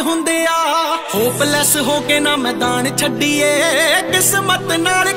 ਹੁੰਦਿਆ ਹੋਪਲੈਸ ਹੋ ਕੇ ਨਾ ਮੈਦਾਨ ਛੱਡੀਏ। ਕਿਸਮਤ ਨਾਲ